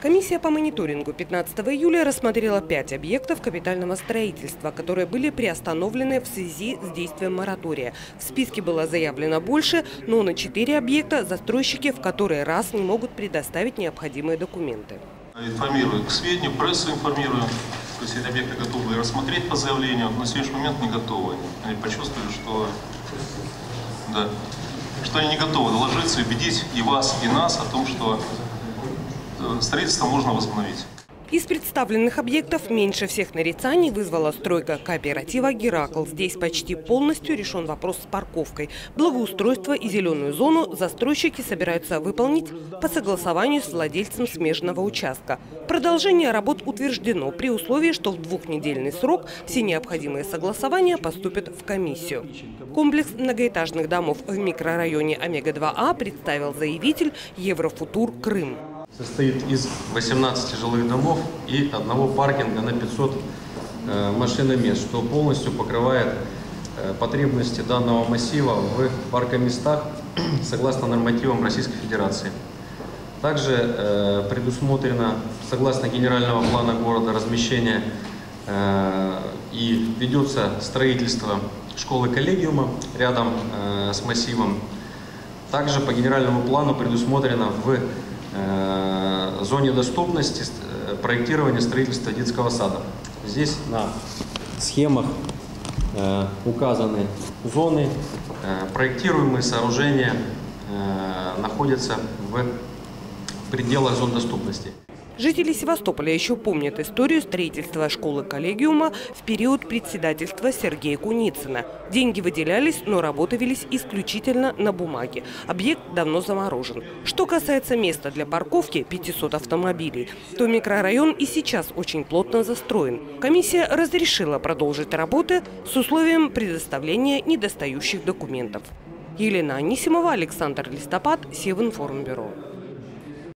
Комиссия по мониторингу 15 июля рассмотрела пять объектов капитального строительства, которые были приостановлены в связи с действием моратория. В списке было заявлено больше, но на четыре объекта застройщики в который раз не могут предоставить необходимые документы. Информирую к сведению, прессу информирую. То есть эти объекты готовы рассмотреть по заявлению, но на сегодняшний момент не готовы. Они почувствовали, что, да, что они не готовы доложиться, убедить и вас, и нас о том, что строительство можно восстановить. Из представленных объектов меньше всех нарицаний вызвала стройка кооператива «Геракл». Здесь почти полностью решен вопрос с парковкой. Благоустройство и зеленую зону застройщики собираются выполнить по согласованию с владельцем смежного участка. Продолжение работ утверждено при условии, что в двухнедельный срок все необходимые согласования поступят в комиссию. Комплекс многоэтажных домов в микрорайоне Омега-2А представил заявитель «Еврофутур Крым» состоит из 18 жилых домов и одного паркинга на 500 э, машиномест, что полностью покрывает э, потребности данного массива в паркоместах согласно нормативам Российской Федерации. Также э, предусмотрено, согласно генерального плана города, размещение и ведется строительство школы-коллегиума рядом с массивом. Также по генеральному плану предусмотрено в зоне доступности э, проектирования строительства детского сада. Здесь на схемах э, указаны зоны, проектируемые сооружения находятся в пределах зон доступности. Жители Севастополя еще помнят историю строительства школы-коллегиума в период председательства Сергея Куницына. Деньги выделялись, но работы велись исключительно на бумаге. Объект давно заморожен. Что касается места для парковки 500 автомобилей, то микрорайон и сейчас очень плотно застроен. Комиссия разрешила продолжить работы с условием предоставления недостающих документов. Елена Анисимова, Александр Листопад, Севинформбюро.